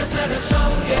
彩色的秋月。